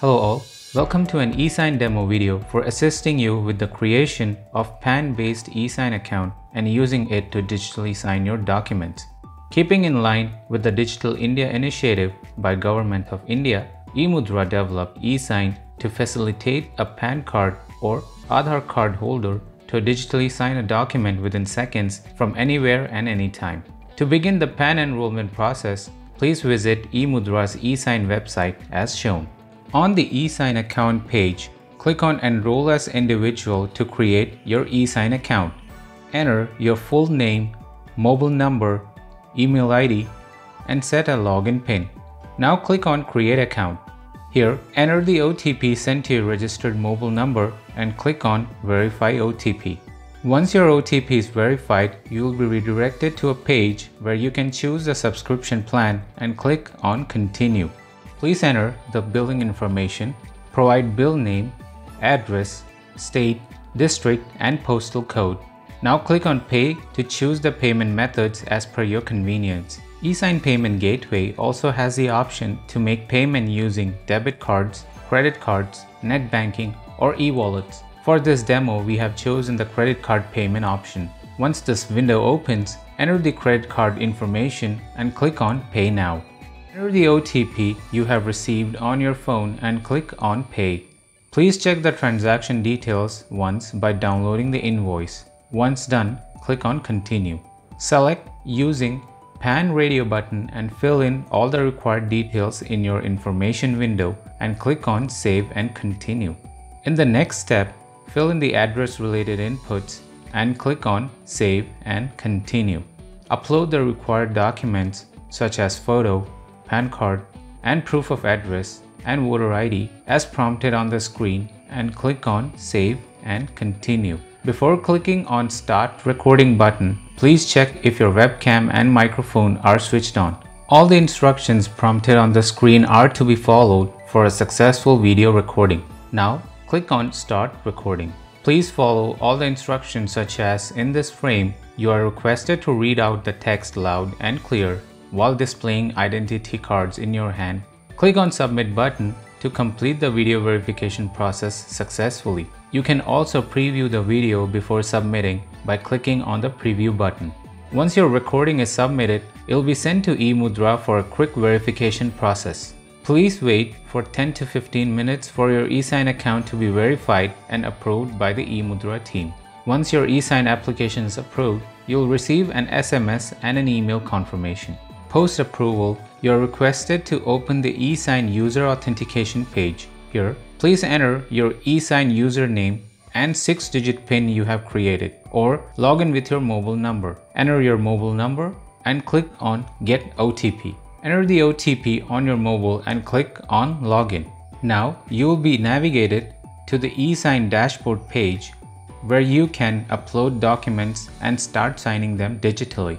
Hello all, welcome to an eSign demo video for assisting you with the creation of PAN-based eSign account and using it to digitally sign your documents. Keeping in line with the Digital India initiative by Government of India, eMudhra developed eSign to facilitate a PAN card or Aadhaar card holder to digitally sign a document within seconds from anywhere and anytime. To begin the PAN enrollment process, please visit eMudhra's eSign website as shown. On the eSign account page, click on Enroll as Individual to create your eSign account. Enter your full name, mobile number, email ID, and set a login PIN. Now click on Create Account. Here, enter the OTP sent to your registered mobile number and click on Verify OTP. Once your OTP is verified, you will be redirected to a page where you can choose the subscription plan and click on Continue. Please enter the billing information, provide bill name, address, state, district, and postal code. Now click on Pay to choose the payment methods as per your convenience. eSign Payment Gateway also has the option to make payment using debit cards, credit cards, net banking, or e-wallets. For this demo, we have chosen the credit card payment option. Once this window opens, enter the credit card information and click on Pay Now. Enter the OTP you have received on your phone and click on Pay. Please check the transaction details once by downloading the invoice. Once done, click on Continue. Select Using PAN radio button and fill in all the required details in your information window and click on Save and Continue. In the next step, fill in the address related inputs and click on Save and Continue. Upload the required documents such as photo, PAN card, and proof of address and voter ID as prompted on the screen and click on Save and Continue. Before clicking on Start Recording button, please check if your webcam and microphone are switched on. All the instructions prompted on the screen are to be followed for a successful video recording. Now, click on Start Recording. Please follow all the instructions such as in this frame, you are requested to read out the text loud and clear while displaying identity cards in your hand, click on submit button to complete the video verification process successfully. You can also preview the video before submitting by clicking on the preview button. Once your recording is submitted, it will be sent to eMudhra for a quick verification process. Please wait for 10 to 15 minutes for your eSign account to be verified and approved by the eMudhra team. Once your eSign application is approved, you'll receive an SMS and an email confirmation. Post-approval, you are requested to open the eSign user authentication page. Here, please enter your eSign username and 6-digit PIN you have created or log in with your mobile number. Enter your mobile number and click on Get OTP. Enter the OTP on your mobile and click on Login. Now, you will be navigated to the eSign dashboard page where you can upload documents and start signing them digitally.